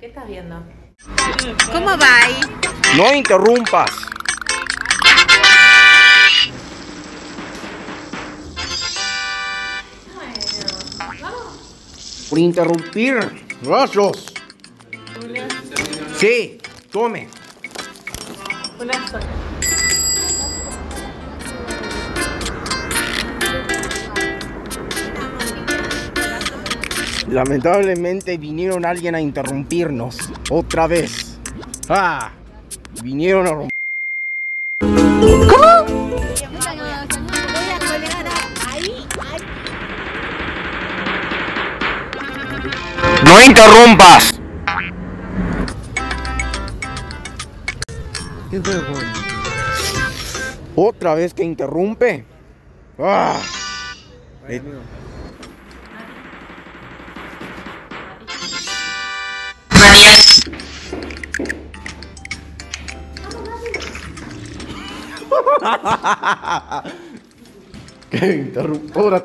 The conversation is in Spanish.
estás viendo? ¿Cómo va ahí? No interrumpas. Por interrumpir. Gracias. Sí, tome. Una sola. Lamentablemente vinieron alguien a interrumpirnos. Otra vez. Ah, vinieron a romper. Voy a colgar ahí, ahí. No interrumpas. Otra vez que interrumpe. Ah. Eh, ¡Qué interruptora!